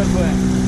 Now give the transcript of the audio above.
Uruguay.